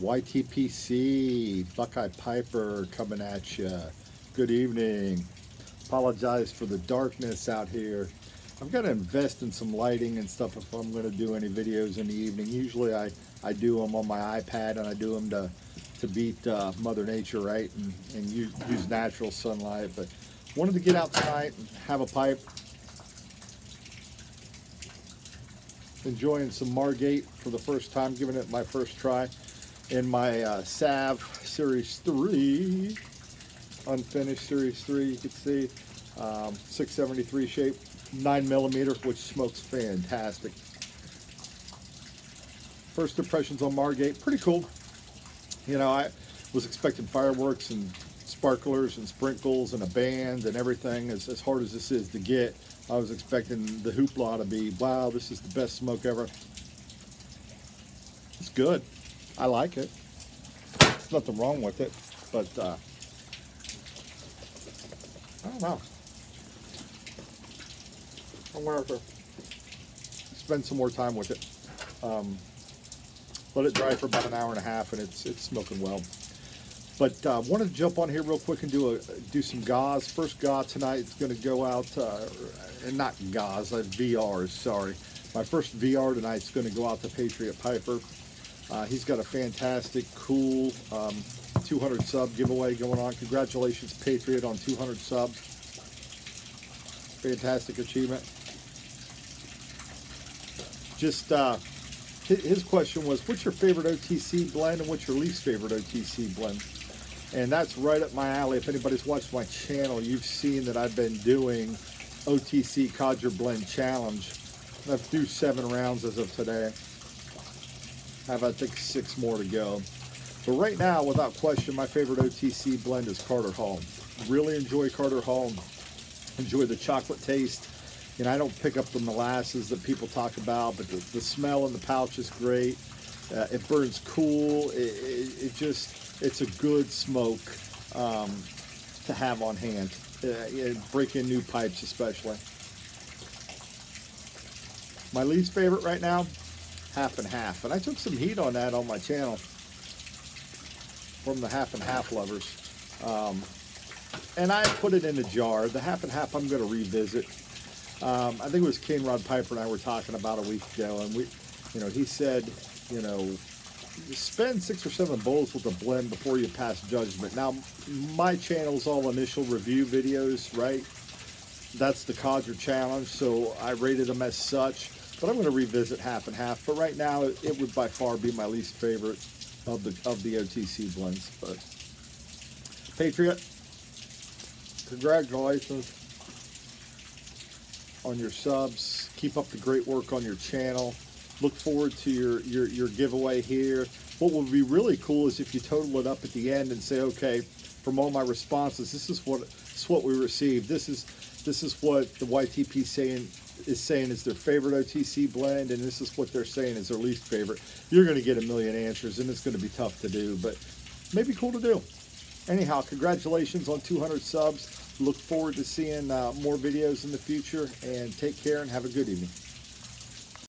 YTPC, Buckeye Piper coming at you. Good evening. Apologize for the darkness out here. I've got to invest in some lighting and stuff if I'm going to do any videos in the evening. Usually I, I do them on my iPad and I do them to, to beat uh, Mother Nature, right? And, and use, use natural sunlight. But wanted to get out tonight and have a pipe. Enjoying some Margate for the first time, giving it my first try in my uh, Sav Series 3, unfinished Series 3, you can see, um, 673 shape, 9 millimeter, which smokes fantastic. First impressions on Margate, pretty cool. You know, I was expecting fireworks and sparklers and sprinkles and a band and everything, as, as hard as this is to get. I was expecting the hoopla to be, wow, this is the best smoke ever. It's good. I like it. There's nothing wrong with it, but uh, I don't know. I'm have to spend some more time with it. Um, let it dry for about an hour and a half, and it's it's smoking well. But uh, wanted to jump on here real quick and do a do some GAWs. First GAW tonight is going to go out, uh, and not GAWs, uh, VRs. Sorry, my first VR tonight is going to go out to Patriot Piper. Uh, he's got a fantastic, cool um, 200 sub giveaway going on. Congratulations, Patriot, on 200 subs. Fantastic achievement. Just uh, his question was, what's your favorite OTC blend and what's your least favorite OTC blend? And that's right up my alley. If anybody's watched my channel, you've seen that I've been doing OTC Codger Blend Challenge. I've through seven rounds as of today have I think six more to go. But right now, without question, my favorite OTC blend is Carter Hall. Really enjoy Carter Hall. Enjoy the chocolate taste. You know, I don't pick up the molasses that people talk about, but the, the smell in the pouch is great. Uh, it burns cool. It, it, it, just, it's a good smoke um, to have on hand. Uh, break in new pipes especially. My least favorite right now, half and half. And I took some heat on that on my channel from the half and half lovers. Um, and I put it in a jar. The half and half I'm going to revisit. Um, I think it was King Rod Piper and I were talking about a week ago, and we, you know, he said, you know, spend six or seven bowls with a blend before you pass judgment. Now, my channel is all initial review videos, right? That's the Codger Challenge, so I rated them as such. But I'm going to revisit half and half. But right now, it would by far be my least favorite of the of the OTC blends. But Patriot, congratulations on your subs. Keep up the great work on your channel. Look forward to your, your, your giveaway here. What would be really cool is if you total it up at the end and say, okay, from all my responses, this is what this is what we received. This is this is what the YTP saying is saying is their favorite OTC blend, and this is what they're saying is their least favorite. You're going to get a million answers, and it's going to be tough to do, but maybe cool to do. Anyhow, congratulations on 200 subs. Look forward to seeing uh, more videos in the future, and take care and have a good evening.